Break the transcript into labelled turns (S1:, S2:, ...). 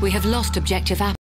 S1: We have lost objective app.